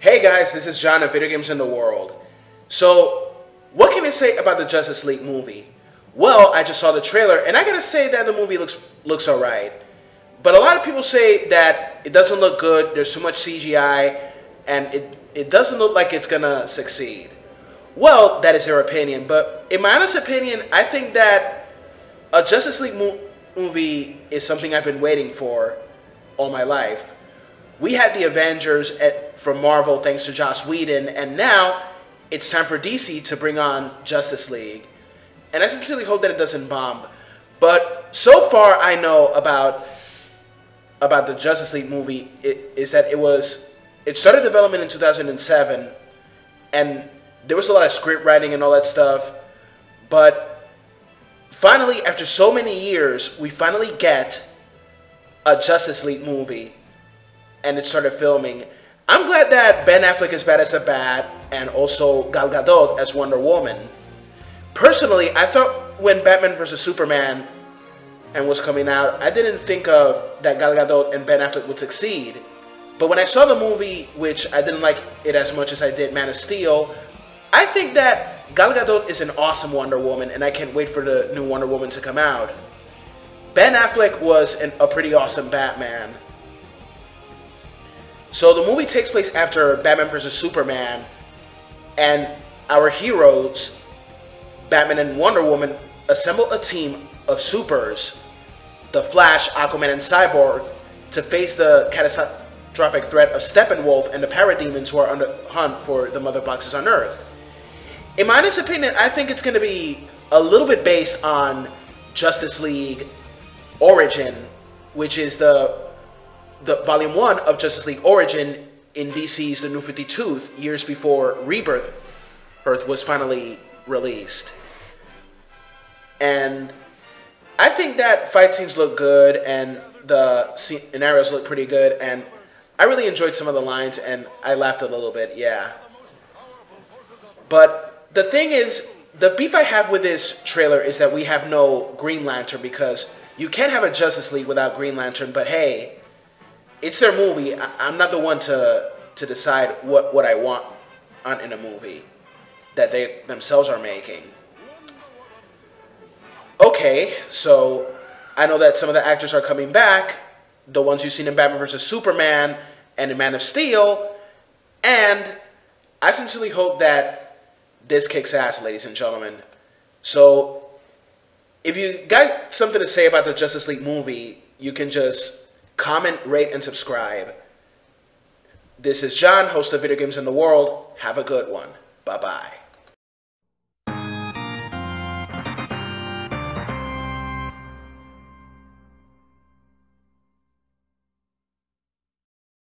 Hey guys, this is John of Video Games and the World. So, what can I say about the Justice League movie? Well, I just saw the trailer, and I gotta say that the movie looks looks alright. But a lot of people say that it doesn't look good. There's too much CGI, and it it doesn't look like it's gonna succeed. Well, that is their opinion, but in my honest opinion, I think that a Justice League mo- movie is something I've been waiting for all my life. We had the Avengers at, from Marvel thanks to Joss Whedon, and now it's time for DC to bring on Justice League. And I sincerely hope that it doesn't bomb. But so far, I know about about the Justice League movie it, is that it was it started development in 2007, and there was a lot of script writing and all that stuff. But finally, after so many years, we finally get a Justice League movie, and it started filming. I'm glad that Ben Affleck is bad as a bat, and also Gal Gadot as Wonder Woman. Personally, I thought when Batman vs Superman and was coming out, I didn't think of that Gal Gadot and Ben Affleck would succeed. But when I saw the movie, which I didn't like it as much as I did Man of Steel, I think that Gal Gadot is an awesome Wonder Woman, and I can't wait for the new Wonder Woman to come out. Ben Affleck was an, a pretty awesome Batman. So the movie takes place after Batman vs. Superman, and our heroes, Batman and Wonder Woman, assemble a team of supers, the Flash, Aquaman, and Cyborg, to face the catastrophic threat of Steppenwolf and the Parademons who are on the hunt for the Mother Boxes on Earth. In my honest opinion, I think it's going to be a little bit based on Justice League Origin, which is the the volume one of Justice League Origin in DC's The New 52, years before Rebirth Earth was finally released. And I think that fight scenes look good and the scenarios look pretty good and I really enjoyed some of the lines and I laughed a little bit, yeah. But the thing is, the beef I have with this trailer is that we have no Green Lantern because you can't have a Justice League without Green Lantern, but hey, it's their movie. I, am not the one to to decide what what I want on in a movie that they themselves are making. Okay, so I know that some of the actors are coming back, the ones you've seen in Batman vs Superman and in Man of Steel, and I sincerely hope that this kicks ass, ladies and gentlemen. So, if you got something to say about the Justice League movie, you can just Comment, rate, and subscribe. This is John, host of Video Games and the World. Have a good one. Bye bye.